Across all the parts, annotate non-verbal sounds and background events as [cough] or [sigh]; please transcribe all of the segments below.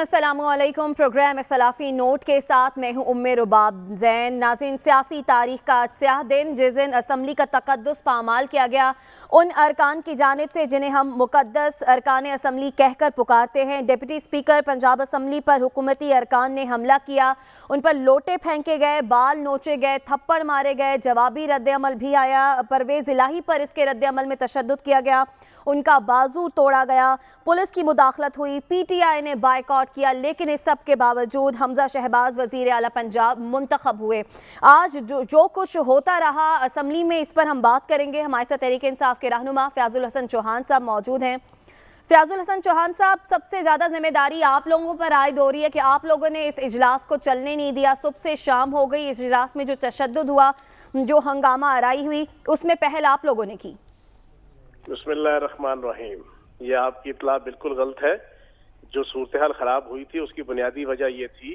अस्सलामुअलैकुम। Programme इख्तलाफी note के साथ मैं हूँ उम्मे रुबाब जैन। नाजिन सियासी तारीख का स्याह दिन, जिस दिन असम्बली का तकदस पामाल किया गया, उन अरकान की जानब से जिन्हें हम मुकदस अरकान असम्बली कहकर पुकारते हैं। डिप्टी स्पीकर, पंजाब असम्बली पर हुकूमती अरकान ने हमला किया। उन पर लोटे फेंके गए, बाल नोचे गए, थप्पड़ मारे गए, जवाबी रद्दमल भी आया। परवेज़ इलाही पर इसके रद्दमल में तशद किया गया। उनका बाजू तोड़ा गया। पुलिस की मुदाखलत हुई। पीटीआई ने बाइकआउट किया लेकिन इस सब के बावजूद हमजा शहबाज वज़ीर अला पंजाब मुंतखब हुए। आज जो, जो कुछ होता रहा असम्बली में इस पर हम बात करेंगे। हमारे साथ तहरीक इंसाफ के रहनुमा फ्याजुल हसन चौहान साहब मौजूद हैं। फ्याजुल हसन चौहान साहब सबसे ज़्यादा ज़िम्मेदारी आप लोगों पर आयद हो रही है कि आप लोगों ने इस इजलास को चलने नहीं दिया। सुबह से शाम हो गई इस इजलास में जो तशद हुआ जो हंगामा आराई हुई उसमें पहल आप लोगों ने की। रहीम ये आपकी इतला बिल्कुल गलत है। जो सूरत हाल खराब हुई थी, उसकी बुनियादी वजह ये थी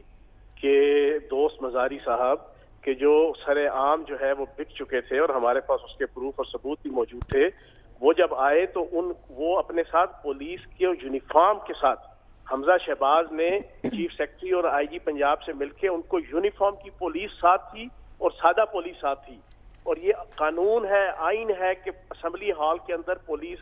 कि दोस्त मजारी साहब, के जो सरे आम जो है वो बिक चुके थे और हमारे पास उसके प्रूफ और सबूत भी मौजूद थे। वो जब आए तो उन, वो अपने साथ पुलिस के यूनिफॉर्म के साथ हमजा शहबाज ने चीफ सेक्रेटरी और आईजी पंजाब से मिलकर उनको यूनिफॉर्म की पुलिस साथ थी और सादा पुलिस साथ थी। और ये कानून है आइन है कि असम्बली हॉल के अंदर पुलिस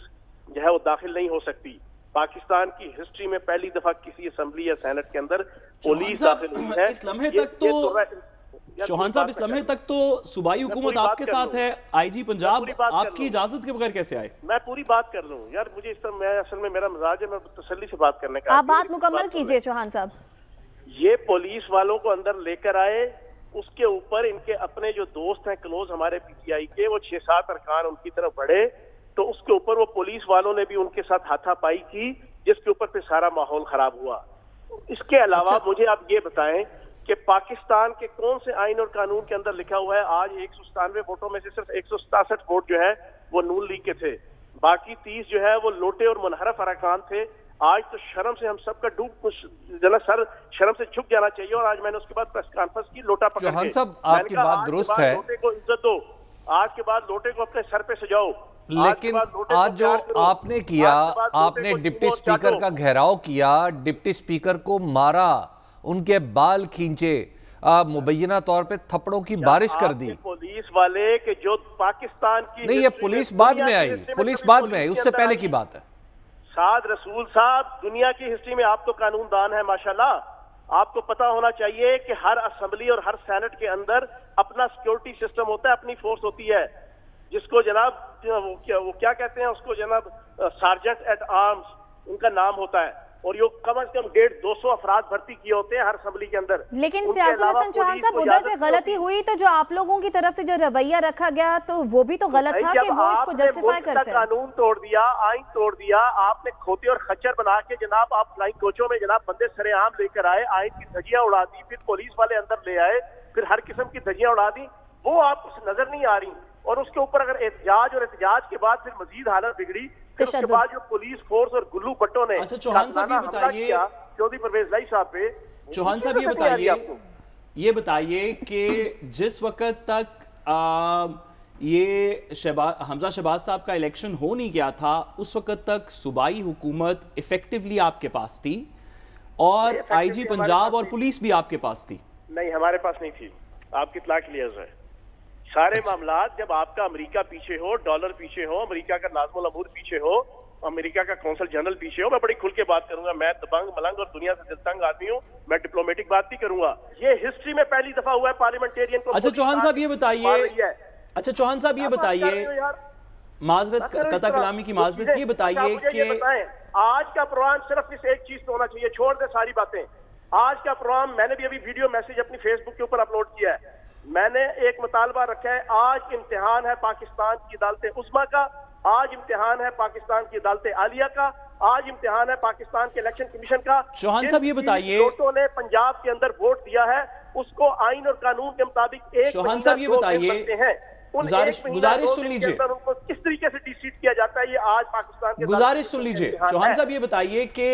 जो है वो दाखिल नहीं हो सकती। पाकिस्तान की हिस्ट्री में पहली दफ़ा किसी असम्बली या सेनेट के अंदर पुलिस दाखिल हुई है। इस लम्हे तक तो, तो चौहान साहब इस लम्हे तक तो सूबाई हुकूमत आपके साथ है आईजी पंजाब आपकी इजाज़त के बगैर कैसे आए? मैं पूरी बात कर लूँ। यार मुझे इस तरह मैं असल में मेरा मिजाज है मैं तसल्ली से बात करने का आप बात मुकम्मल कीजिए चौहान साहब। ये पुलिस वालों को अंदर लेकर आए उसके ऊपर इनके अपने जो दोस्त हैं क्लोज हमारे पीटीआई के वो छह सात अरकान उनकी तरफ़ बढ़े तो उसके ऊपर वो पुलिस वालों ने भी उनके साथ हाथापाई की जिसके ऊपर फिर सारा माहौल खराब हुआ। इसके अलावा अच्छा। मुझे आप ये बताएँ कि पाकिस्तान के कौन से आइन और कानून के अंदर लिखा हुआ है? आज एक सौ सतानवे वोटों में से सिर्फ़ एक सौ सतासठ वोट जो है वो नून लीग के थे। बाकी तीस जो है वो लोटे और मुनहरफ अरकान थे। आज तो शर्म से हम सबका डूब कुछ जना सर शर्म से झुक जाना चाहिए और आज मैंने उसके बाद प्रेस कॉन्फ्रेंस की लोटा पकड़ के। साहब आपकी बात दुरुस्त है। लोटे को इज़्ज़त दो। आज के बाद लोटे को अपने सर पे सजाओ। लेकिन आज जो आपने किया आपने डिप्टी स्पीकर का घेराव किया डिप्टी स्पीकर को मारा उनके बाल खींचे मुबैना तौर पे थप्पड़ों की बारिश कर दी। पुलिस वाले के जो पाकिस्तान की नहीं ये पुलिस बाद में आई पुलिस बाद में आई उससे पहले की बात है। साद रसूल साहब, दुनिया की हिस्ट्री में आप तो कानून दान है, माशाल्लाह। आपको पता होना चाहिए कि हर असेंबली और हर सेनेट के अंदर अपना सिक्योरिटी सिस्टम होता है, अपनी फोर्स होती है। जिसको जनाब वो क्या वो क्या कहते हैं, उसको जनाब सार्जेंट एट आर्म्स उनका नाम होता है। और ये कम अज कम डेढ़ दो सौ अफराद भर्ती किए होते हैं हर असम्बली के अंदर। लेकिन चौहान साहब उधर से गलती हुई तो जो आप लोगों की तरफ़ से जो रवैया रखा गया तो वो भी तो गलत था कि वो इसको जस्टिफाई करते हैं। कानून तोड़ दिया आइन तोड़ दिया आपने खोते और खच्चर बना के जनाब आप फ्लाइंग कोचों में जनाब बंदे सरेआम लेकर आए आइन की धजियाँ उड़ा दी फिर पुलिस वाले अंदर ले आए फिर हर किस्म की धजियाँ उड़ा दी वो आपको नज़र नहीं आ रही। और उसके ऊपर अगर एहतजाज और एहतजाज के बाद फिर मजीद हालत बिगड़ी उसके बाद जो पुलिस फोर्स और गुल्लू भट्टो ने अच्छा चौहान साहब ये बताइए। चौधरी परवेज लाई साहब पे चौहान साहब ये बताइए ये बताइए कि जिस वक्त तक आ, ये शहबाज हमजा शहबाज साहब का इलेक्शन हो नहीं गया था उस वक्त तक सूबाई हुकूमत इफेक्टिवली आपके पास थी और आईजी पंजाब और पुलिस भी आपके पास थी। नहीं हमारे पास नहीं थी। आपकी इतला क्लियर है सारे अच्छा। मामला जब आपका अमेरिका पीछे हो डॉलर पीछे हो अमेरिका का नाजमुल अमूर पीछे हो अमेरिका का कौंसल जनरल पीछे हो मैं बड़ी खुल के बात करूँगा। मैं दबंग मलंग और दुनिया से दिलतंग आदमी हूँ। मैं डिप्लोमेटिक बात भी करूँगा। ये हिस्ट्री में पहली दफ़ा हुआ है पार्लियामेंटेरियन को अच्छा चौहान साहब ये बताइए। अच्छा चौहान साहब ये बताइए। माजरत कथा कलामी की माजरत ये बताइए कि आज का प्रोग्राम सिर्फ़ इस एक चीज़ पे होना चाहिए। छोड़ दे सारी बातें। आज का प्रोग्राम मैंने भी अभी वीडियो मैसेज अपनी फेसबुक के ऊपर अपलोड किया है। मैंने एक मुतालबा रखा है आज इम्तिहान है पाकिस्तान की अदालत उस्मा का आज इम्तिहान है पाकिस्तान की अदालत आलिया का आज इम्तिहान है पाकिस्तान के इलेक्शन कमीशन का। चौहान साहब ये बताइए वोटों ने पंजाब के अंदर वोट दिया है उसको आइन और कानून के मुताबिक एक चौहान साहब ये बताइए गुजारिश गुजारिश सुन लीजिए। उनको किस तरीके से डिसीट किया जाता है ये आज पाकिस्तान गुजारिश सुन लीजिए। चौहान साहब ये बताइए कि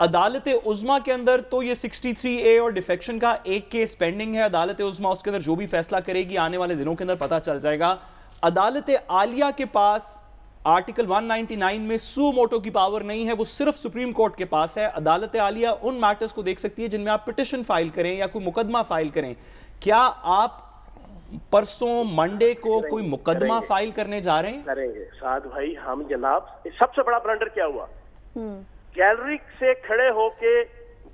अदालत उज़मा के अंदर तो ये 63 ए और डिफेक्शन का एक केस पेंडिंग है। अदालत उज़मा उसके अंदर जो भी फैसला करेगी आने वाले दिनों के अंदर पता चल जाएगा। अदालत आलिया के पास आर्टिकल 199 में सू मोटो की पावर नहीं है वो सिर्फ़ सुप्रीम कोर्ट के पास है। अदालत आलिया उन मैटर्स को देख सकती है जिनमें आप पिटिशन फ़ाइल करें या कोई मुकदमा फ़ाइल करें। क्या आप परसों मंडे को कोई मुकदमा फ़ाइल करने जा रहे हैं? करेंगे। साध भाई हम जनाब सबसे बड़ा ब्लंडर क्या हुआ? गैलरी से खड़े होके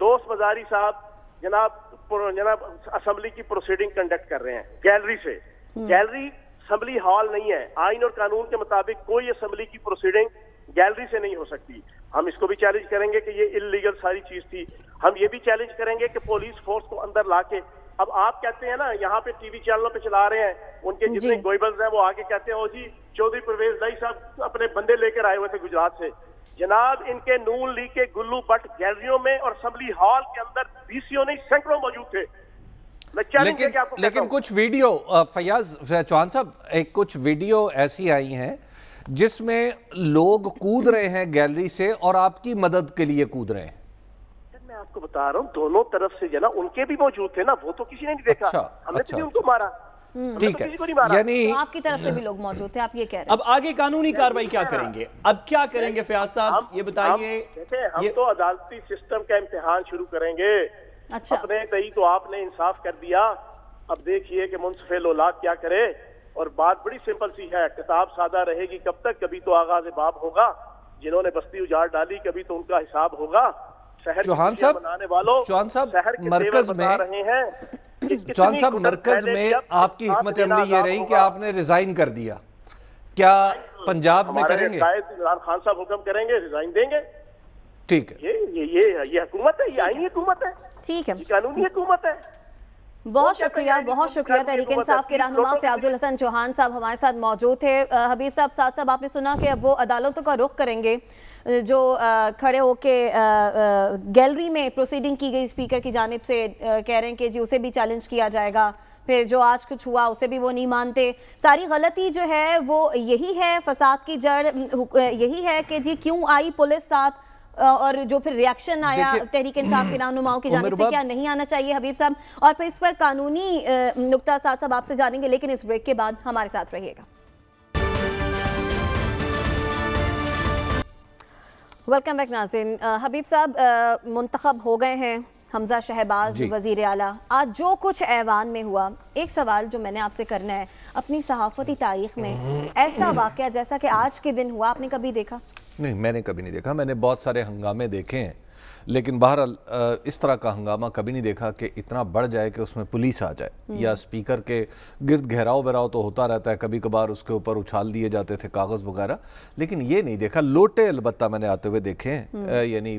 दोस्त मजारी साहब जनाब जनाब असेंबली की प्रोसीडिंग कंडक्ट कर रहे हैं गैलरी से। गैलरी असम्बली हॉल नहीं है। आइन और कानून के मुताबिक कोई असम्बली की प्रोसीडिंग गैलरी से नहीं हो सकती। हम इसको भी चैलेंज करेंगे कि ये इलीगल सारी चीज़ थी। हम ये भी चैलेंज करेंगे कि पुलिस फोर्स को अंदर लाके अब आप कहते हैं ना यहाँ पे टीवी चैनलों पे चला रहे हैं उनके जितने गोइबल्स हैं वो आगे कहते हैं ओ जी चौधरी परवेज दाई साहब अपने बंदे लेकर आए हुए थे गुजरात से। जनाब इनके नून ली के गुल्लू बट गैलरियों में और असेंबली हॉल के अंदर बीसीओ नहीं सैकड़ों मौजूद थे। लेकिन लेकिन कुछ वीडियो फयाज चौहान साहब एक कुछ वीडियो ऐसी आई हैं जिसमें लोग कूद रहे हैं गैलरी से और आपकी मदद के लिए कूद रहे हैं। मैं आपको बता रहा हूँ दोनों तरफ़ से जना उनके भी मौजूद थे ना वो तो किसी ने नहीं देखा। अच्छा, हमने अच्छा, तो उनको मारा। ठीक तो है। यानी तो आपकी तरफ़ से भी लोग मौजूद थे आप ये कह रहे हैं। अब आगे कानूनी कार्रवाई क्या करेंगे? अब क्या करेंगे फयाज साहब? ये बताइए। हम तो अदालती सिस्टम का इम्तिहान शुरू करेंगे। अच्छा। अपने कही तो आपने इंसाफ कर दिया। अब देखिए कि मुंसफ लोलाद क्या करे। और बात बड़ी सिंपल सी है किताब सादा रहेगी कब तक? कभी तो आगाज़ बाब होगा। जिन्होंने बस्ती उजाड़ डाली कभी तो उनका हिसाब होगा। शहर चौहान साहब बनाने वालों चौहान साहब शहर मरकज में रहे हैं। चौहान साहब मरकज में आपकी हिम्मत अमली ये रही कि आपने रिजाइन कर दिया। क्या पंजाब में करेंगे? इमरान खान साहब हुक्म करेंगे रिजाइन देंगे। ठीक है। ये ये ये हुकूमत है ये आईनी हुकूमत है। ठीक है। कानूनी हुकूमत है। बहुत शुक्रिया बहुत शुक्रिया तहरीक इंसाफ के रहनुमा फ्याजुल हसन चौहान साहब हमारे साथ मौजूद थे। हबीब साहब साथ साहब आपने सुना कि अब वो अदालतों का रुख करेंगे जो खड़े होके गैलरी में प्रोसीडिंग की गई स्पीकर की जानब से कह रहे हैं कि जी उसे भी चैलेंज किया जाएगा। फिर जो आज कुछ हुआ उसे भी वो नहीं मानते। सारी गलती जो है वो यही है फसाद की जड़ यही है कि जी क्यों आई पुलिस साथ? और जो फिर रिएक्शन आया तहरीक इंसाफ के रहनुमाओं की जानब से क्या नहीं आना चाहिए हबीब साहब? और फिर इस पर कानूनी नुकता साथ साहब आपसे जानेंगे लेकिन इस ब्रेक के बाद हमारे साथ रहिएगा। वेलकम बैक नाजिन। हबीब साहब मुंतखब हो गए हैं हमजा शहबाज वज़ीर आला। आज जो कुछ ऐवान में हुआ एक सवाल जो मैंने आपसे करना है अपनी सहाफ़ती तारीख में ऐसा वाक़ जैसा कि आज के दिन हुआ आपने कभी देखा? नहीं मैंने कभी नहीं देखा। मैंने बहुत सारे हंगामे देखे हैं। लेकिन बहरहाल इस तरह का हंगामा कभी नहीं देखा कि इतना बढ़ जाए कि उसमें पुलिस आ जाए हम्म। या स्पीकर के गिर्द घेराव वेराव तो होता रहता है कभी कभार उसके ऊपर उछाल दिए जाते थे कागज़ वगैरह लेकिन ये नहीं देखा लोटे अलबत्ता मैंने आते हुए देखे हैं हम्म। यानी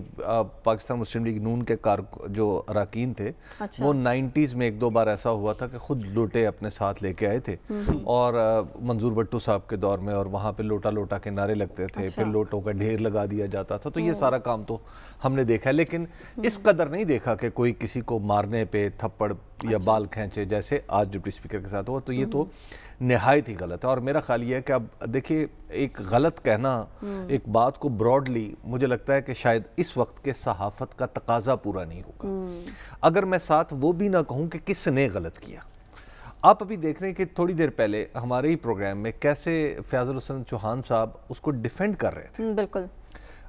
पाकिस्तान मुस्लिम लीग नून के कार जो अरकान थे अच्छा। वो नाइन्टीज़ में एक दो बार ऐसा हुआ था कि खुद लोटे अपने साथ लेके आए थे हम्म। और मंजूर भट्टू साहब के दौर में और वहाँ पर लोटा लोटा के नारे लगते थे अच्छा। फिर लोटों का ढेर लगा दिया जाता था तो ये सारा काम तो हमने देखा है लेकिन इस कदर नहीं देखा कि कोई किसी को मारने पे थप्पड़ या अच्छा। बाल खींचे जैसे आज डिप्टी स्पीकर के साथ हुआ तो ये तो हम्म। नहायत ही गलत है और मेरा ख्याल ये है कि अब देखिए एक गलत कहना हम्म। एक बात को ब्रॉडली मुझे लगता है कि शायद इस वक्त के सहाफत का तकाजा पूरा नहीं होगा हम्म। अगर मैं साथ वो भी ना कहूँ कि किसने गलत किया आप अभी देख रहे हैं कि थोड़ी देर पहले हमारे ही प्रोग्राम में कैसे फयाजुल हसन चौहान साहब उसको डिफेंड कर रहे थे बिल्कुल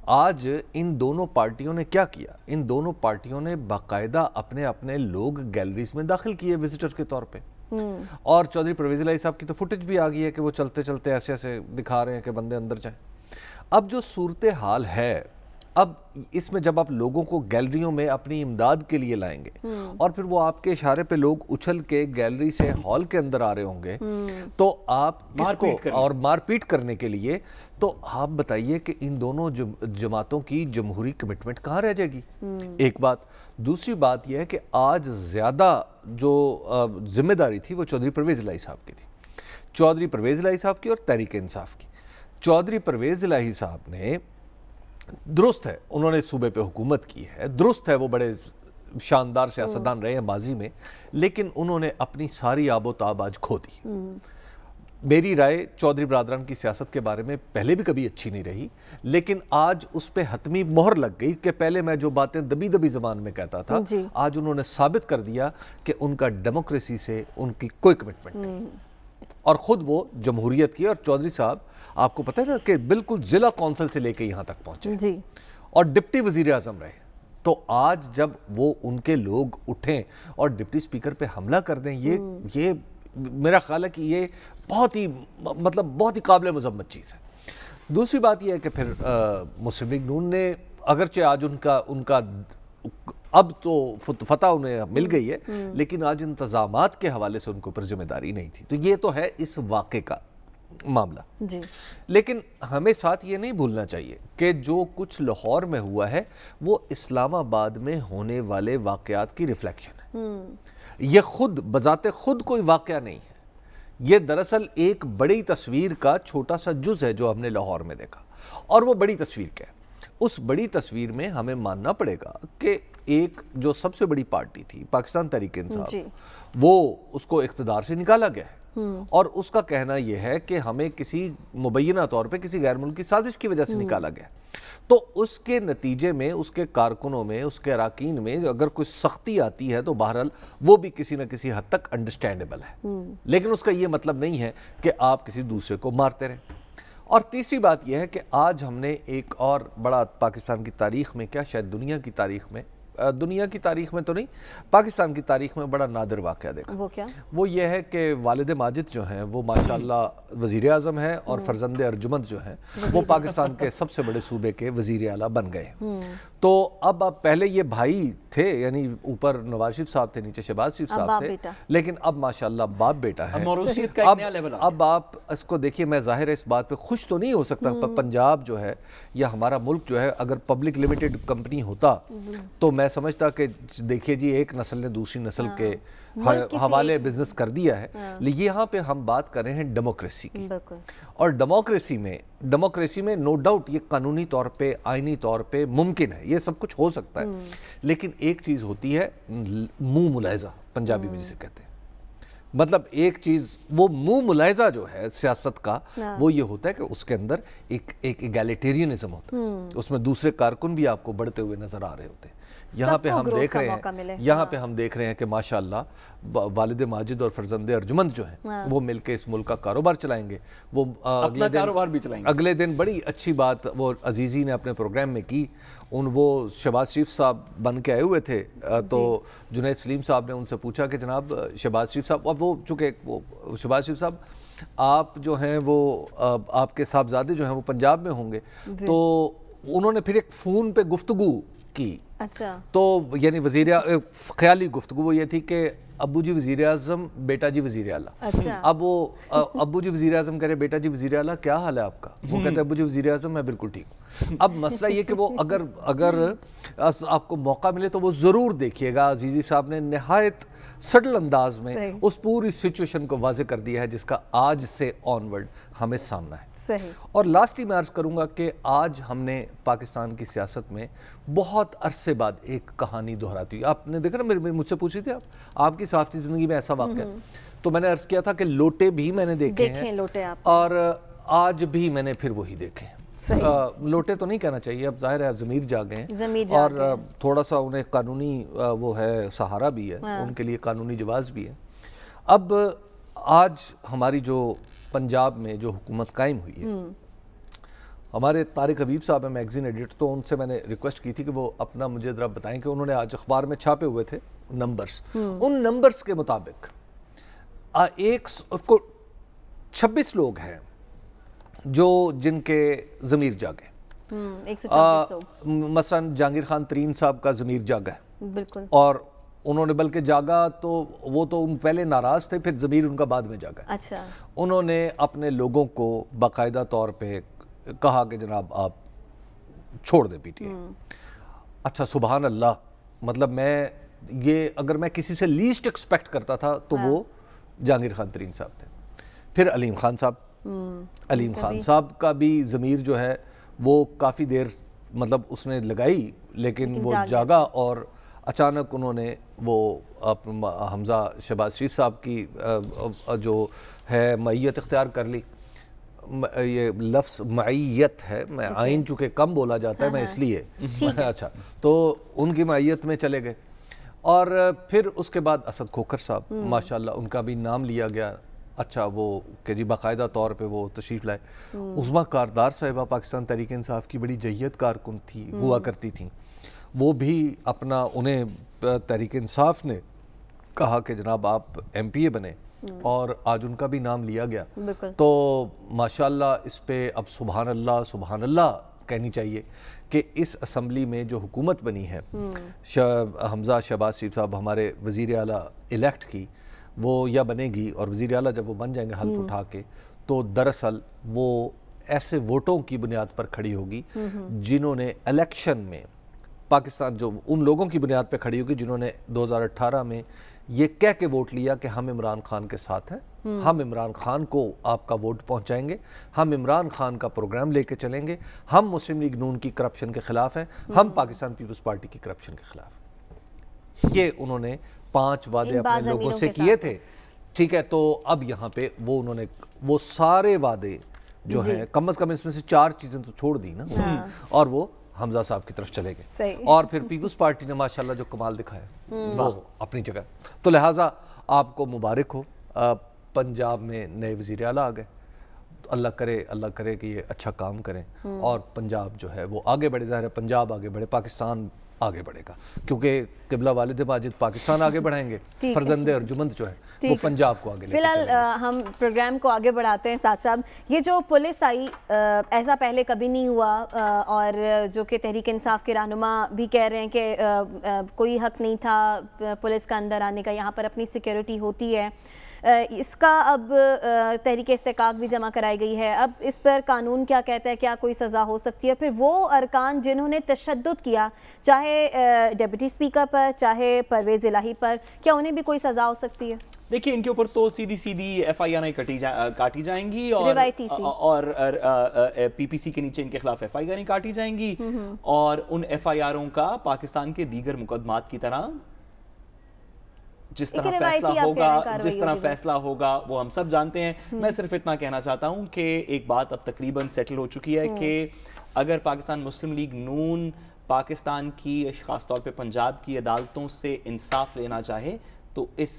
आज इन दोनों पार्टियों ने क्या किया? इन दोनों पार्टियों ने बाकायदा अपने अपने लोग गैलरीज में दाखिल किए विजिटर के तौर पे। हम्म। और चौधरी परवेज लाई साहब की तो फुटेज भी आ गई है कि वो चलते चलते ऐसे ऐसे दिखा रहे हैं कि बंदे अंदर जाए। अब जो सूरत हाल है अब इसमें जब आप लोगों को गैलरियों में अपनी इमदाद के लिए लाएँगे हम्म। और फिर वो आपके इशारे पे लोग उछल के गैलरी से हॉल के अंदर आ रहे होंगे हम्म। तो आप किसको और मारपीट करने के लिए तो आप बताइए कि इन दोनों जमातों की जमहूरी कमिटमेंट कहाँ रह जाएगी हम्म। एक बात दूसरी बात यह है कि आज ज़्यादा जो ज़िम्मेदारी थी वो चौधरी परवेज लाई साहब की थी चौधरी परवेज लाई साहब की और तहरीक इंसाफ की चौधरी परवेज लाही साहब ने दुरुस्त है। उन्होंने सूबे पे हुकूमत की है। दुरुस्त है वो बड़े शानदार सियासतदान रहे हैं माजी में लेकिन उन्होंने अपनी सारी आबोताब आज खो दी। मेरी राय चौधरी बरदरान की सियासत के बारे में पहले भी कभी अच्छी नहीं रही लेकिन आज उस पर हतमी मोहर लग गई कि पहले मैं जो बातें दबी दबी जबान में कहता था आज उन्होंने साबित कर दिया कि उनका डेमोक्रेसी से उनकी कोई कमिटमेंट नहीं। और ख़ुद वो जमहूरियत की और चौधरी साहब आपको पता है ना कि बिल्कुल ज़िला कौंसिल से लेके यहाँ तक पहुँचे जी। और डिप्टी वज़ीर अजम रहे तो आज जब वो उनके लोग उठें और डिप्टी स्पीकर पे हमला कर दें ये ये मेरा ख्याल है कि ये बहुत ही मतलब बहुत ही काबिल मजम्मत चीज़ है। दूसरी बात यह है कि फिर मुस्लिम लीग नून ने अगरचे आज उनका उनका अब तो फतह उन्हें मिल गई है लेकिन आज इंतज़ाम के हवाले से उनके ऊपर ज़िम्मेदारी नहीं थी। तो ये तो है इस वाक़े का। मामला। जी। लेकिन हमें साथ ये नहीं भूलना चाहिए कि जो कुछ लाहौर में हुआ है वो इस्लामाबाद में होने वाले वाकयात की रिफ्लेक्शन है। हम्म। ये खुद बजाते खुद कोई वाक़ नहीं है। ये दरअसल एक बड़ी तस्वीर का छोटा सा जुज है जो हमने लाहौर में देखा। और वो बड़ी तस्वीर क्या है? उस बड़ी तस्वीर में हमें मानना पड़ेगा कि एक जो सबसे बड़ी पार्टी थी पाकिस्तान तरीके इंसाफ वो उसको इकतदार से निकाला गया है। और उसका कहना यह है कि हमें किसी मुबैना तौर पर किसी गैर मुल्क साजिश की वजह से हम्म। निकाला गया तो उसके नतीजे में उसके कारकुनों में उसके अरकान में अगर कोई सख्ती आती है तो बहरहाल वो भी किसी न किसी हद तक अंडरस्टैंडेबल है हम्म। लेकिन उसका ये मतलब नहीं है कि आप किसी दूसरे को मारते रहें और तीसरी बात यह है कि आज हमने एक और बड़ा पाकिस्तान की तारीख में क्या शायद दुनिया की तारीख में दुनिया की तारीख में तो नहीं पाकिस्तान की तारीख में बड़ा नादिर वाक़ देखा। वो क्या? वो ये है कि वालिद माजिद जो हैं वो माशाल्लाह वज़ी अजम है और हम्म। फर्जंद अर्जुमंद जो हैं वो पाकिस्तान के सबसे बड़े सूबे के वज़ी अला बन गए। हम्म। तो अब आप पहले ये भाई थे यानी ऊपर नवाज़ शरीफ साहब थे नीचे शहबाज शरीफ साहब थे लेकिन अब माशाल्लाह बाप बेटा है। अब अब आप इसको देखिए मैं ज़ाहिर है इस बात पे खुश तो नहीं हो सकता हम्म। पंजाब जो है या हमारा मुल्क जो है अगर पब्लिक लिमिटेड कंपनी होता तो मैं समझता कि देखिए जी एक नस्ल ने दूसरी नस्ल हाँ। के हवाले बिज़नेस कर दिया है हाँ। लेकिन यहाँ पे हम बात कर रहे हैं डेमोक्रेसी की और डेमोक्रेसी में डेमोक्रेसी में नो डाउट ये कानूनी तौर पे आईनी तौर पे मुमकिन है ये सब कुछ हो सकता है हम्म। लेकिन एक चीज़ होती है मुँह मुलायजा पंजाबी में जिसे कहते हैं मतलब एक चीज़ वो मुँह मुलायजा जो है सियासत का हाँ। वो ये होता है कि उसके अंदर एक एक एगैलिटेरियनिज्म होता है हम्म। उसमें दूसरे कारकुन भी आपको बढ़ते हुए नज़र आ रहे होते हैं यहाँ पे हम देख रहे हैं यहाँ पे हाँ। हम देख रहे हैं कि माशाल्लाह वालिद माजिद और फरजंद अर्जुमंद जो हैं हाँ। वो मिलके इस मुल्क का कारोबार चलाएँगे। वो अगले दिन कारोबार भी चलाएँगे। अगले दिन बड़ी अच्छी बात वो अजीज़ी ने अपने प्रोग्राम में की। उन वो शहबाज शरीफ साहब बन के आए हुए थे। तो जुनेद सलीम साहब ने उनसे पूछा कि जनाब शहबाज शरीफ साहब अब वो चूँकि वो शहबाज शरीफ साहब आप जो हैं वो आपके साहबजादे जो हैं वो पंजाब में होंगे। तो उन्होंने फिर एक फ़ोन पे गुफ्तगु की। अच्छा। तो यानी वज़ीर ख्याली गुफ्तु वो ये थी कि अबू जी वज़ीर अजम बेटा जी वज़ीर अला अच्छा। अब वो अबू जी वज़ीर अजम कह रहे बेटा जी वज़ीर अला क्या हाल है आपका? वो कहते हैं अबू जी वज़ीर अजम मैं बिल्कुल ठीक हूँ। अब मसला ये कि वो अगर अगर आपको मौका मिले तो वो ज़रूर देखिएगा। अजीज़ी साहब ने नहायत सटल अंदाज में उस पूरी सिचुएशन को वाजे कर दिया है जिसका आज से ऑनवर्ड हमें सामना है। सही। और लास्टली मैं अर्ज़ करूँगा कि आज हमने पाकिस्तान की सियासत में बहुत अरसे बाद एक कहानी दोहराती हुई। आपने देखा ना मेरे मुझसे पूछ थी आप? आपकी साफती ज़िंदगी में ऐसा वाक्य हम्म। तो मैंने अर्ज़ किया था कि लोटे भी मैंने देखे, देखे हैं लोटे आप। और आज भी मैंने फिर वही देखे आ, लोटे तो नहीं कहना चाहिए अब ज़ाहिर है ज़मीर जागे हैं। और थोड़ा सा उन्हें कानूनी वो है सहारा भी है। हाँ। उनके लिए कानूनी जवाब भी है। अब आज हमारी जो पंजाब में जो हुकूमत कायम हुई है। हम्म। हमारे तारिक हबीब साहब है मैगजीन एडिटर तो उनसे मैंने रिक्वेस्ट की थी कि वो अपना मुझे ज़रा बताएँ कि उन्होंने आज अखबार में छापे हुए थे नंबर्स हम्म। उन नंबर्स के मुताबिक एक को छब्बीस लोग हैं जो जिनके ज़मीर जागे हम्म, मसलन जहांगीर खान तरीन साहब का ज़मीर जागा है। बिल्कुल। और उन्होंने बल्कि जागा तो वो तो उन पहले नाराज़ थे फिर ज़मीर उनका बाद में जागा अच्छा उन्होंने अपने लोगों को बाकायदा तौर पे कहा कि जनाब आप छोड़ दें पीटीए हम्म। अच्छा सुबहान अल्लाह मतलब मैं ये अगर मैं किसी से लीस्ट एक्सपेक्ट करता था तो हाँ। वो जहांगीर खान तरीन साहब थे फिर अलीम खान साहब हम्म। अलीम खान साहब का भी ज़मीर जो है वो काफ़ी देर मतलब उसने लगाई लेकिन, लेकिन वो जागा और अचानक उन्होंने वो हमज़ा शहबाज शरीफ साहब की जो है मैत इख्तियार कर ली ये लफ्स मैत है मैं आइन चूँकि कम बोला जाता है मैं हाँ, हाँ। इसलिए [laughs] अच्छा तो उनकी मैत में चले गए और फिर उसके बाद असद खोखर साहब हम्म। माशाल्लाह उनका भी नाम लिया गया अच्छा वो कि जी बाकायदा तौर पे वो तशरीफ़ लाए हम्म। उस्मा कारदार साहिबा पाकिस्तान तरीके इंसाफ की बड़ी जैत कारकुन थी हुआ हम्म। करती थी वो भी अपना उन्हें तहरीक इंसाफ ने कहा कि जनाब आप एम पी ए बने हम्म। और आज उनका भी नाम लिया गया तो माशाल्लाह इस पे अब सुबहान अल्लाह सुबहान अल्लाह कहनी चाहिए कि इस असम्बली में जो हुकूमत बनी है हमजा शहबाज शरीफ साहब हमारे वज़ी अला इलेक्ट की वो या बनेगी और वज़ी अला जब वो बन जाएँगे हल्फ हम्म। उठा के तो दरअसल वो ऐसे वोटों की बुनियाद पर खड़ी होगी जिन्होंने इलेक्शन में पाकिस्तान जो उन लोगों की बुनियाद पर खड़ी होगी जिन्होंने 2018 में ये कह के वोट लिया कि हम इमरान खान के साथ हैं। हम्म। हम इमरान खान को आपका वोट पहुंचाएँगे। हम इमरान खान का प्रोग्राम लेके चलेंगे। हम मुस्लिम लीग नून की करप्शन के खिलाफ हैं। हम हम्म। पाकिस्तान पीपल्स पार्टी की करप्शन के खिलाफ ये उन्होंने पाँच वादे अपने लोगों से किए थे। ठीक है तो अब यहाँ पे वो उन्होंने वो सारे वादे जो है कम अज कम इसमें से चार चीज़ें तो छोड़ दी ना। हाँ। और वो हमजा साहब की तरफ़ चले गए। और फिर पीपल्स पार्टी ने माशाल्लाह जो कमाल दिखाया हम्म। वो अपनी जगह। तो लिहाजा आपको मुबारक हो। पंजाब में नए वज़ीर अला आ गए। तो अल्लाह करे अल्लाह करे कि ये अच्छा काम करें। हम्म। और पंजाब जो है वो आगे बढ़े। ज़ाहिर है पंजाब आगे बढ़े। पाकिस्तान आगे बढ़ेगा। क्योंकि किबला वालिद माजिद पाकिस्तान आगे [laughs] बढ़ाएँगे फरजंदे और जुमंद जो है वो पंजाब को आगे फ़िलहाल हम प्रोग्राम को आगे बढ़ाते हैं साथ साहब ये जो पुलिस आई ऐसा पहले कभी नहीं हुआ और जो कि तहरीक इंसाफ के रहनुमा भी कह रहे हैं कि कोई हक नहीं था पुलिस का अंदर आने का। यहाँ पर अपनी सिक्योरिटी होती है। इसका अब तहरीक इस्तेकाक भी जमा कराई गई है। अब इस पर कानून क्या कहता है क्या कोई सज़ा हो सकती है? फिर वो अरकान जिन्होंने तशद किया चाहे डिप्टी स्पीकर पर चाहे परवेज़ इलाही पर क्या उन्हें भी कोई सज़ा हो सकती है? देखिए इनके ऊपर तो सीधी सीधी एफ़ आई आर कटी जा, काटी जाएँगी और और पीपीसी के नीचे इनके खिलाफ एफ़ आई आर काटी जाएँगी। हम्म, हम्म। और उन एफ़ आई आर का पाकिस्तान के दीगर मुकदमात की तरह जिस तरह फैसला होगा जिस तरह फैसला होगा वो हम सब जानते हैं। हम्म। मैं सिर्फ़ इतना कहना चाहता हूँ कि एक बात अब तकरीबन सेटल हो चुकी है कि हम्म। अगर पाकिस्तान मुस्लिम लीग नून पाकिस्तान की ख़ासतौर पर पंजाब की अदालतों से इंसाफ लेना चाहे तो इस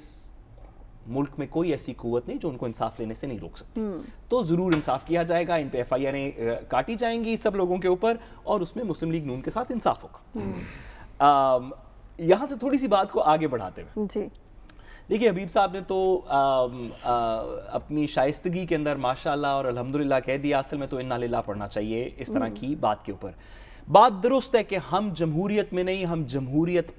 मुल्क में कोई ऐसी कुत नहीं जो उनको इंसाफ लेने से नहीं रोक सकती। हम्म। तो ज़रूर इंसाफ किया जाएगा इन पे एफ़ आई आर काटी जाएँगी सब लोगों के ऊपर और उसमें मुस्लिम लीग नून के साथ इंसाफ होगा। यहाँ से थोड़ी सी बात को आगे बढ़ाते हुए। जी। देखिए हबीब साहब ने तो आ, आ, अपनी शाइस्तगी के अंदर माशाल्लाह और अल्हम्दुलिल्लाह कह दिया असल में तो इन्ना लीला पढ़ना चाहिए इस तरह हम्म। की बात के ऊपर बात दुरुस्त है कि हम जमहूरियत में नहीं हम जमहूरियत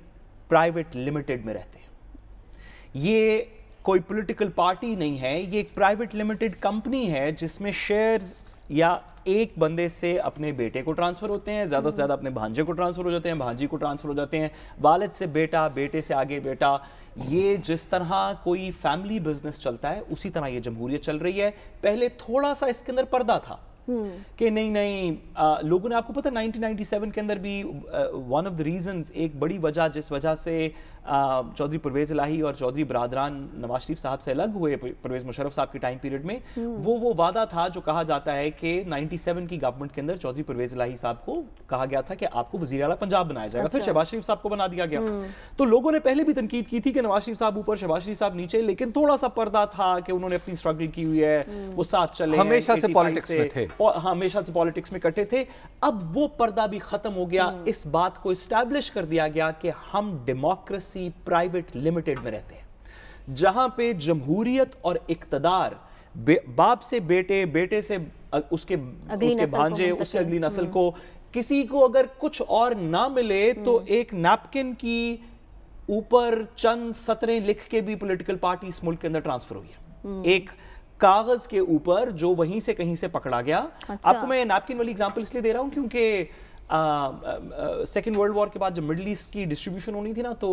प्राइवेट लिमिटेड में रहते हैं ये कोई पॉलिटिकल पार्टी नहीं है ये एक प्राइवेट लिमिटेड कंपनी है जिसमें शेयर्स या एक बंदे से अपने बेटे को ट्रांसफ़र होते हैं ज़्यादा से ज़्यादा अपने भांजे को ट्रांसफ़र हो जाते हैं भांजी को ट्रांसफ़र हो जाते हैं वालिद से बेटा बेटे से आगे बेटा ये जिस तरह कोई फैमिली बिज़नेस चलता है उसी तरह ये जमहूरियत चल रही है पहले थोड़ा सा इसके अंदर पर्दा था हम्म। कि नहीं नहीं आ, लोगों ने आपको पता 1997 के अंदर भी वन ऑफ़ द रीजंस एक बड़ी वजह जिस वजह से चौधरी परवेज़ इलाही और चौधरी बरदरान नवाज़ शरीफ साहब से अलग हुए परवेज़ मुशरफ साहब के टाइम पीरियड में हम्म। वो वो वादा था जो कहा जाता है कि 97 की गवर्नमेंट के अंदर चौधरी परवेज़ इलाही साहब को कहा गया था कि आपको वजी अला पंजाब बनाया जाएगा अच्छा। फिर शहबाज शरीफ साहब को बना दिया गया हम्म। तो लोगों ने पहले भी तनकीद की थी कि नवाज़ शरीफ साहब ऊपर शहबाज शरीफ साहब नीचे लेकिन थोड़ा सा पर्दा था कि उन्होंने अपनी स्ट्रगल की हुई है हम्म। वो साथ चले हमेशा से पॉलिटिक्स में थे हमेशा से पॉलिटिक्स में कटे थे अब वो पर्दा भी खत्म हो गया इस बात को स्टैब्लिश कर दिया गया कि हम डेमोक्रेसी प्राइवेट लिमिटेड में रहते हैं जहाँ पे जमहूरियत और इकतदार बाप से बेटे बेटे से उसके उसके भांजे उससे अगली नस्ल हम्म। को किसी को अगर कुछ और ना मिले तो हम्म। एक नैपकिन की ऊपर चंद सतरें लिख के भी पॉलिटिकल पार्टी इस मुल्क के अंदर ट्रांसफ़र हुई है हम्म। एक कागज़ के ऊपर जो वहीं से कहीं से पकड़ा गया अच्छा। आपको मैं नैपकिन वाली एग्जांपल इसलिए दे रहा हूँ क्योंकि सेकेंड वर्ल्ड वॉर के बाद जब मिडल ईस्ट की डिस्ट्रीब्यूशन होनी थी ना तो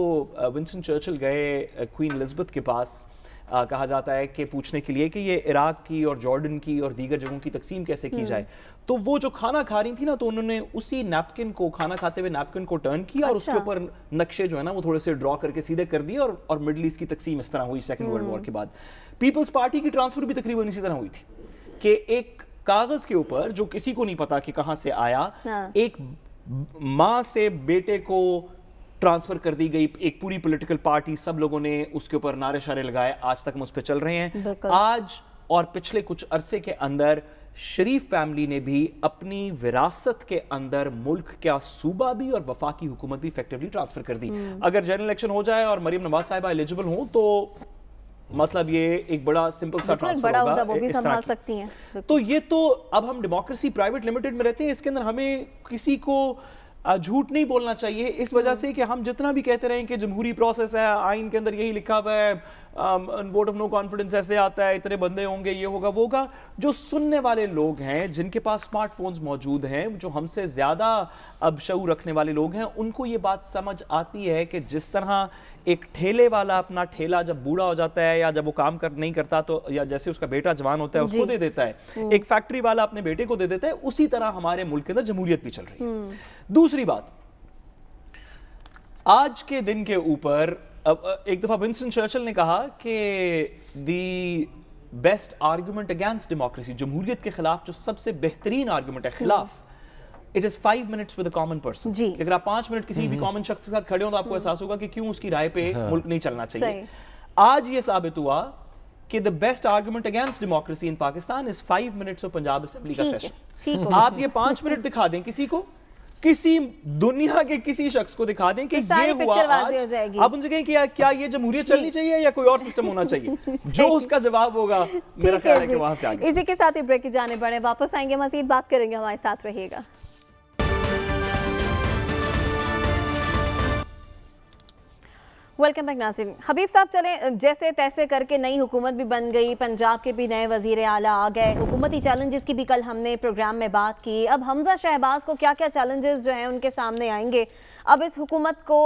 विंसन चर्चिल गए क्वीन एलिजबेथ के पास आ, कहा जाता है कि पूछने के लिए कि ये इराक की और जॉर्डन की और दीगर जगहों की तकसीम कैसे की हम्म। जाए तो वो जो खाना खा रही थी ना तो उन्होंने उसी नैपकिन को खाना खाते हुए नैपकिन को टर्न किया और उसके अच्छा। ऊपर नक्शे जो है ना वो थोड़े से ड्रॉ करके सीधे कर दिए और और मिडल ईस्ट की तकसीम इस तरह हुई सेकेंड वर्ल्ड वॉर के बाद पीपल्स पार्टी की ट्रांसफ़र भी तकरीबन इसी तरह हुई थी कि एक कागज़ के ऊपर जो किसी को नहीं पता कि कहाँ से आया हाँ। एक माँ से बेटे को ट्रांसफ़र कर दी गई एक पूरी पॉलिटिकल पार्टी सब लोगों ने उसके ऊपर नारे शारे लगाए आज तक हम उस पर चल रहे हैं आज और पिछले कुछ अरसे के अंदर शरीफ फैमिली ने भी अपनी विरासत के अंदर मुल्क का सूबा भी और वफाकी हुकूमत भी इफेक्टिवली ट्रांसफ़र कर दी हम्म। अगर जनरल इलेक्शन हो जाए और मरीम नवाज़ साहिबा एलिजिबल हो तो मतलब ये एक बड़ा सिंपल सा ट्रांसफ़र बड़ा होगा। वो भी संभाल सकती हैं। तो ये तो अब हम डेमोक्रेसी प्राइवेट लिमिटेड में रहते हैं इसके अंदर हमें किसी को झूठ नहीं बोलना चाहिए। इस वजह से कि हम जितना भी कहते रहे कि जमहूरी प्रोसेस है आइन के अंदर यही लिखा हुआ है वोट ऑफ़ नो कॉन्फिडेंस ऐसे आता है इतने बंदे होंगे ये होगा वो होगा। जो सुनने वाले लोग हैं जिनके पास स्मार्टफोन्स मौजूद हैं जो हमसे ज़्यादा अब शऊ रखने वाले लोग हैं उनको ये बात समझ आती है कि जिस तरह एक ठेले वाला अपना ठेला जब बूढ़ा हो जाता है या जब वो काम कर नहीं करता तो या जैसे उसका बेटा जवान होता है उसको दे देता है हम्म। एक फैक्ट्री वाला अपने बेटे को दे देता है उसी तरह हमारे मुल्क के अंदर जमहूरियत भी चल रही है हम्म। दूसरी बात आज के दिन के ऊपर अब एक दफ़ा विंस्टन चर्चिल ने कहा कि the best argument against democracy जमहूरियत के खिलाफ जो सबसे बेहतरीन आर्गुमेंट है खिलाफ it is five minutes with common person जी. अगर आप पाँच मिनट किसी भी कॉमन। शख्स के साथ खड़े हो तो आपको। एहसास होगा कि क्यों उसकी राय पे हाँ। मुल्क नहीं चलना चाहिए। आज ये साबित हुआ कि the best argument against democracy in Pakistan is five minutes of Punjab assembly का सेशन आप ये पाँच मिनट दिखा दें किसी को किसी दुनिया के किसी शख्स को दिखा दें कि ये हुआ आज। आप उनसे कहें कि क्या ये जमहूरियत चलनी चाहिए या कोई और सिस्टम होना चाहिए? [laughs] जो उसका जवाब होगा मेरा ख्याल है कि वहाँ से आगे। इसी के साथ ही ब्रेक की जाने पड़े वापस आएँगे मजीद बात करेंगे हमारे साथ रहिएगा। Welcome back Nazim. हबीब साहब चले जैसे तैसे करके नई हुकूमत भी बन गई पंजाब के भी नए वज़ीर आला आ गए हुकूमती चैलेंजेस की भी कल हमने प्रोग्राम में बात की। अब हमजा शहबाज को क्या क्या चैलेंजेस जो हैं उनके सामने आएँगे? अब इस हुकूमत को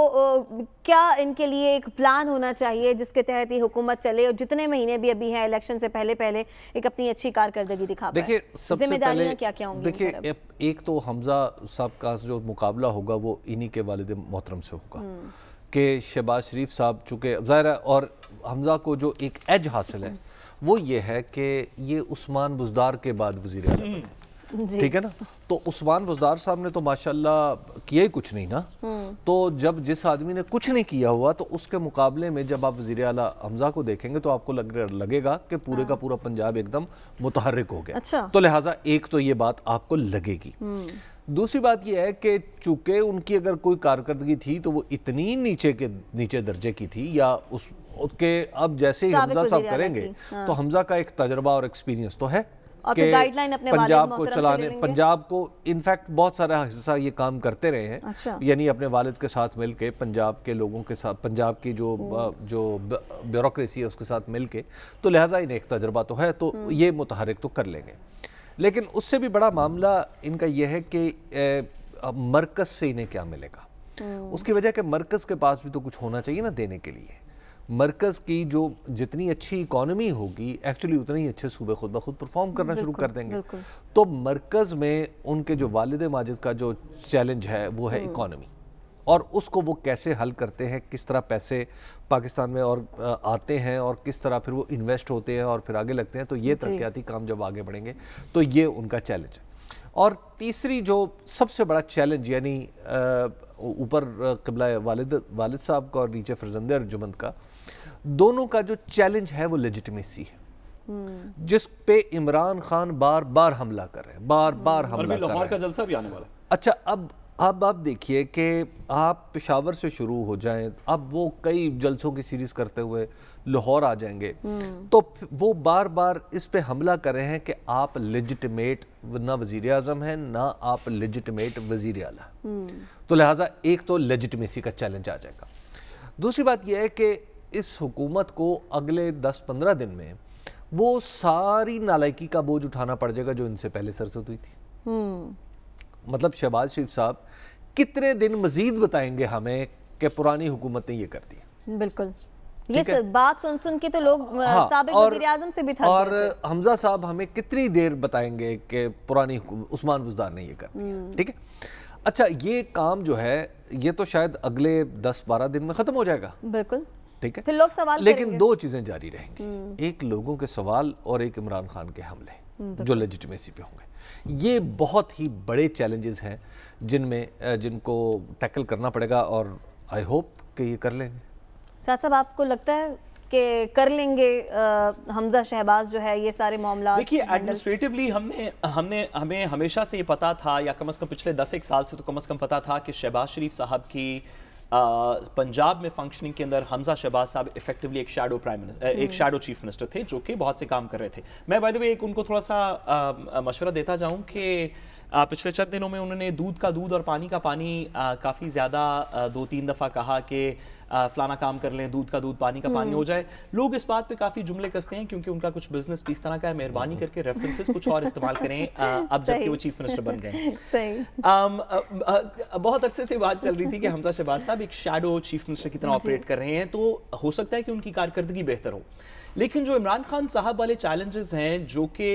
क्या इनके लिए एक प्लान होना चाहिए जिसके तहत ये हुकूमत चले और जितने महीने भी अभी हैं इलेक्शन से पहले पहले एक अपनी अच्छी कारकर्दगी दिखा देखिए जिम्मेदारियाँ क्या क्या होंगी देखिए एक तो हमजा साहब का जो मुकाबला होगा वो इन्हीं के वालिद मोहतरम से होगा। हम्म। कि शहबाज शरीफ साहब चूँकि ज़ाहिर और हमज़ा को जो एक एज हासिल है वो ये है कि ये उस्मान बुजदार के बाद वज़ीर ठीक है ना तो उस्मान बुजदार साहब ने तो माशाल्लाह किया ही कुछ नहीं ना हम्म। तो जब जिस आदमी ने कुछ नहीं किया हुआ तो उसके मुकाबले में जब आप वज़ीर अला हमजा को देखेंगे तो आपको लग, लगेगा कि पूरे का हाँ। पूरा पंजाब एकदम मुतहरक हो गया अच्छा। तो लिहाजा एक तो ये बात आपको लगेगी हम्म। दूसरी बात यह है कि चूँकि उनकी अगर कोई कारकर्दगी थी तो वो इतनी नीचे के नीचे दर्जे की थी या उस के अब जैसे ही हमजा साहब करेंगे हाँ। तो हमजा का एक तजर्बा और एक्सपीरियंस तो है कि पंजाब को चलाने पंजाब को इनफैक्ट बहुत सारा हिस्सा ये काम करते रहे हैं अच्छा। यानी अपने वालिद के साथ मिल के पंजाब के लोगों के साथ पंजाब की जो जो ब्यूरोक्रेसी है उसके साथ मिल के तो लिहाजा इन्हें एक तजर्बा तो है तो हम्म। ये मुतहरक तो कर लेंगे लेकिन उससे भी बड़ा मामला इनका यह है कि मरकज़ से इन्हें क्या मिलेगा हम्म। उसकी वजह कि मरकज़ के पास भी तो कुछ होना चाहिए ना देने के लिए मरकज़ की जो जितनी अच्छी इकॉनमी होगी एक्चुअली उतने ही अच्छे सूबे खुद ब खुद परफॉर्म करना शुरू कर देंगे तो मरकज़ में उनके जो वालिद माजिद का जो चैलेंज है वो है इकॉनमी हम्म। और उसको वो कैसे हल करते हैं किस तरह पैसे पाकिस्तान में और आते हैं और किस तरह फिर वो इन्वेस्ट होते हैं और फिर आगे लगते हैं तो ये तरक्याती काम जब आगे बढ़ेंगे तो ये उनका चैलेंज है। और तीसरी जो सबसे बड़ा चैलेंज यानी ऊपर कबला वालिद वालिद साहब का और नीचे फरजंद अर्जुमंद का दोनों का जो चैलेंज है वो लेजिटमेसी है। हम्म। जिस पे इमरान खान बार बार हमला कर रहे हैं बार बार हमला कर रहे हैं। का जलसा भी आने वाला अच्छा अब अब आप देखिए कि आप पेशावर से शुरू हो जाएँ अब वो कई जलसों की सीरीज़ करते हुए लाहौर आ जाएँगे हम्म। तो वो बार बार इस पे हमला कर रहे हैं कि आप लेजिटिमेट ना वज़ीर अजम हैं ना आप लेजिटिमेट वज़ीर अला। तो लिहाजा एक तो लेजिटमेसी का चैलेंज आ जाएगा दूसरी बात यह है कि इस हुकूमत को अगले दस पंद्रह दिन में वो सारी नालायकी का बोझ उठाना पड़ जाएगा जो इनसे पहले सरसत हुई थी हम्म। मतलब शहबाज शरीफ साहब कितने दिन मजीद बताएँगे हमें कि पुरानी हुकूमत ने ये कर दी बिल्कुल। ये बात सुन सुन के तो लोग हाँ, आज़म से भी थक और हमजा साहब हमें कितनी देर बताएँगे कि पुरानी उस्मान बुजदार ने ये कर दिया। हम्म। ठीक है? अच्छा ये काम जो है ये तो शायद अगले 10-12 दिन में खत्म हो जाएगा। बिल्कुल। ठीक है? फिर लोग सवाल लेकिन दो चीज़ें जारी रहेंगी। हम्म। एक लोगों के सवाल और एक इमरान खान के हमले हम्म, जो लेजिटिमेसी पे होंगे। ये बहुत ही बड़े चैलेंजेस हैं जिनमें जिनको टैकल करना पड़ेगा और आई होप कि ये कर लेंगे। साथ साहब आपको लगता है कि कर लेंगे हमजा शहबाज जो है ये सारे मामला देखिए एडमिनिस्ट्रेटिवली हमने हमने हमें हमेशा से ये पता था या कम अज़ कम पिछले दस एक साल से तो कम अज़ कम पता था कि शहबाज शरीफ साहब की पंजाब में फंक्शनिंग के अंदर हमजा शहबाज साहब इफेक्टिवली एक शैडो प्राइम मिनिस्टर एक शैडो चीफ मिनिस्टर थे जो कि बहुत से काम कर रहे थे। मैं बाय द वे एक उनको थोड़ा सा मशवरा देता जाऊँ कि पिछले चंद दिनों में उन्होंने दूध का दूध और पानी का पानी काफ़ी ज़्यादा दो तीन दफ़ा कहा कि फलाना काम कर लें दूध का दूध पानी का पानी हो हम्म। जाए। लोग इस बात पे काफ़ी जुमले कसते हैं क्योंकि उनका कुछ बिज़नेस भी इस तरह का है। मेहरबानी करके रेफरेंसेस कुछ और इस्तेमाल करें [laughs] अब जबकि वो चीफ मिनिस्टर बन गए [laughs] बहुत अरसे से बात चल रही थी कि हमजा शहबाज साहब एक शेडो चीफ मिनिस्टर की तरह ऑपरेट कर रहे हैं तो हो सकता है कि उनकी कारकर्दगी बेहतर हो। लेकिन जो इमरान खान साहब वाले चैलेंजेस हैं जो कि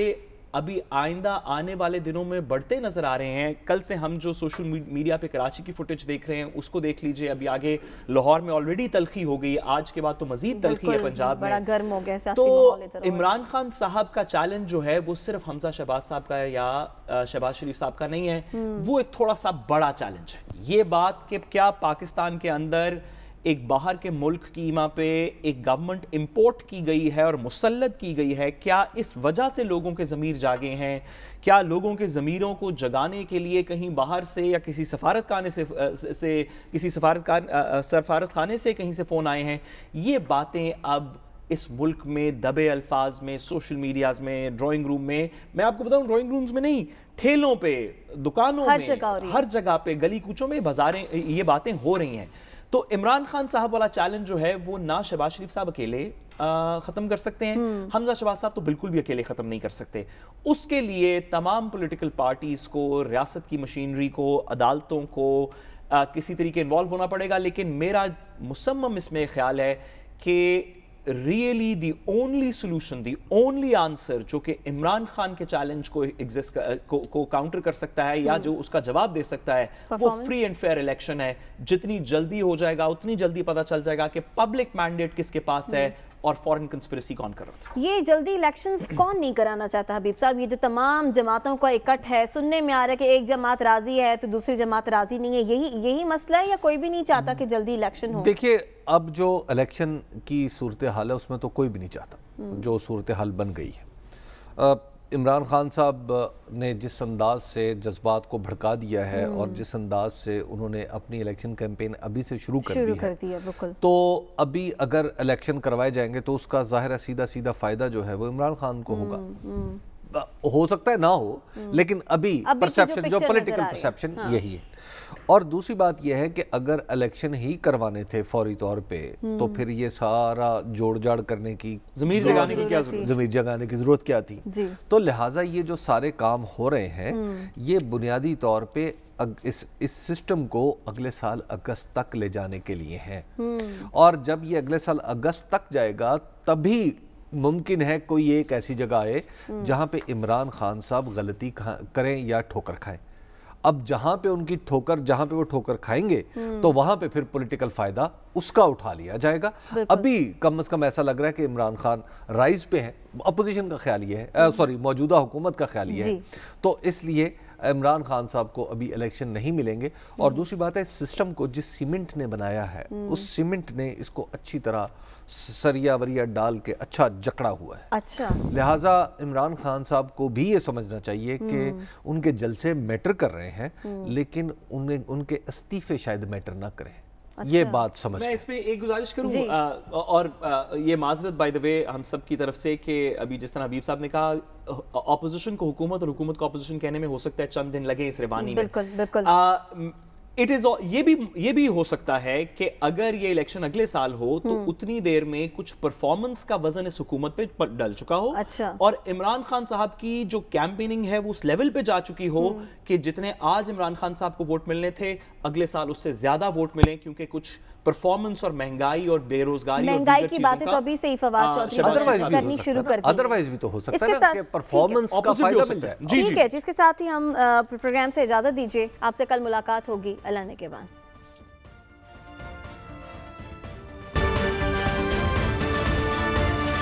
अभी आइंदा आने वाले दिनों में बढ़ते नज़र आ रहे हैं। कल से हम जो सोशल मीडिया पे कराची की फुटेज देख रहे हैं उसको देख लीजिए। अभी आगे लाहौर में ऑलरेडी तलखी हो गई। आज के बाद तो मजीद तलखी है पंजाब बड़ा में गर्म हो गया तो इमरान खान साहब का चैलेंज जो है वो सिर्फ़ हमजा शहबाज साहब का या शहबाज शरीफ साहब का नहीं है। हम्म। वो एक थोड़ा सा बड़ा चैलेंज है। ये बात कि क्या पाकिस्तान के अंदर एक बाहर के मुल्क की ईमा पे एक गवर्नमेंट इंपोर्ट की गई है और मुसलत की गई है क्या इस वजह से लोगों के ज़मीर जागे हैं? क्या लोगों के ज़मीरों को जगाने के लिए कहीं बाहर से या किसी सफारत खाने से से किसी सफारत सफारत खाने से कहीं से फ़ोन आए हैं? ये बातें अब इस मुल्क में दबे अल्फाज में सोशल मीडियाज में ड्राइंग रूम में मैं आपको बताऊँ ड्राइंग रूम्स में नहीं ठेलों पे दुकानों हर में जगह हर जगह पे गली कूचों में बाजारें ये बातें हो रही हैं। तो इमरान खान साहब वाला चैलेंज जो है वो ना शहबाज शरीफ साहब अकेले ख़त्म कर सकते हैं। हम्म। हमजा शहबाज साहब तो बिल्कुल भी अकेले ख़त्म नहीं कर सकते। उसके लिए तमाम पोलिटिकल पार्टीज़ को रियासत की मशीनरी को अदालतों को आ, किसी तरीके इन्वॉल्व होना पड़ेगा। लेकिन मेरा मुसम्म इसमें ख्याल है कि really the only solution the only answer जो कि इमरान खान के चैलेंज को एग्जिस्ट को, को काउंटर कर सकता है या hmm. जो उसका जवाब दे सकता है वो फ्री एंड फेयर इलेक्शन है जितनी जल्दी हो जाएगा उतनी जल्दी पता चल जाएगा कि पब्लिक मैंडेट किसके पास है hmm. और फॉरेन कंस्पिरेसी कौन कर रहा था? ये जल्दी इलेक्शंस कौन नहीं कराना चाहता हबीब साहब? ये जो तमाम जमातों का इकट्ठ है सुनने में आ रहा है कि एक जमात राज़ी है तो दूसरी जमात राज़ी नहीं है। यही यही मसला है या कोई भी नहीं चाहता कि जल्दी इलेक्शन हो? देखिए अब जो इलेक्शन की सूरत हाल है उसमें तो कोई भी नहीं चाहता हम्म। जो सूरत हाल बन गई है। इमरान खान साहब ने जिस अंदाज से जज्बात को भड़का दिया है और हम्म। जिस अंदाज से उन्होंने अपनी इलेक्शन कैंपेन अभी से शुरू कर शुरू दी कर दिया बिल्कुल। तो अभी अगर इलेक्शन करवाए जाएँगे तो उसका ज़ाहिर सीधा सीधा फ़ायदा जो है वो इमरान खान को होगा। हम्म, हो सकता है ना हो लेकिन अभी परसेप्शन जो पॉलिटिकल परसेप्शन हाँ। यही है। और दूसरी बात यह है कि अगर इलेक्शन ही करवाने थे फौरी तौर पे तो फिर ये सारा जोड़ जाड़ करने की जमीर जगाने की क्या ज़रूरत जमीर जगाने की ज़रूरत क्या थी? तो लिहाजा ये जो सारे काम हो रहे हैं हम्म। ये बुनियादी तौर पे इस इस सिस्टम को अगले साल अगस्त तक ले जाने के लिए है। हम्म। और जब ये अगले साल अगस्त तक जाएगा तभी मुमकिन है कोई एक ऐसी जगह आए हम्म। जहाँ पे इमरान खान साहब गलती करें या ठोकर खाएँ। अब जहाँ पे उनकी ठोकर जहाँ पे वो ठोकर खाएँगे हम्म। तो वहाँ पे फिर पॉलिटिकल फ़ायदा उसका उठा लिया जाएगा। अभी कम अज कम ऐसा लग रहा है कि इमरान खान राइज पे हैं। अपोजिशन का ख्याल ये है। सॉरी हम्म। मौजूदा हुकूमत का ख्याल ये है। तो इसलिए इमरान खान साहब को अभी इलेक्शन नहीं मिलेंगे और हम्म। दूसरी बात है सिस्टम को जिस सीमेंट ने बनाया है उस सीमेंट ने इसको अच्छी तरह सरिया वरिया डाल के अच्छा जकड़ा हुआ है अच्छा लिहाजा इमरान खान साहब को भी ये समझना चाहिए कि हम्म। उनके जलसे मैटर कर रहे हैं हम्म। लेकिन उन्हें उनके इस्तीफे शायद मैटर ना करें अच्छा। ये बात समझ मैं इसमें एक गुजारिश करूँ आ, और आ, ये माजरत बाय द वे हम सब की तरफ़ से कि अभी जिस तरह हबीब साहब ने कहा अपोजिशन को हुकूमत और हुकूमत को अपोजिशन कहने में हो सकता है चंद दिन लगे इस रिवानी में। बिल्कुल बिल्कुल। इट इज़ ये भी ये भी हो सकता है कि अगर ये इलेक्शन अगले साल हो तो हम्म। उतनी देर में कुछ परफॉर्मेंस का वज़न इस हुकूमत पे डल चुका हो अच्छा और इमरान खान साहब की जो कैंपेनिंग है वो उस लेवल पे जा चुकी हो हम्म। कि जितने आज इमरान खान साहब को वोट मिलने थे अगले साल उससे ज़्यादा वोट मिले क्योंकि कुछ परफॉर्मेंस और महँगाई और बेरोजगारी महँगाई की बातें तो अभी से ही फवाद चौधरी करनी शुरू कर अदरवाइज़ भी तो हो सकता है परफॉर्मेंस का फ़ायदा मिल जाए। ठीक है जिसके साथ ही हम प्रोग्राम से इजाज़त दीजिए। आपसे कल मुलाकात होगी अल्लाह ने के बाद।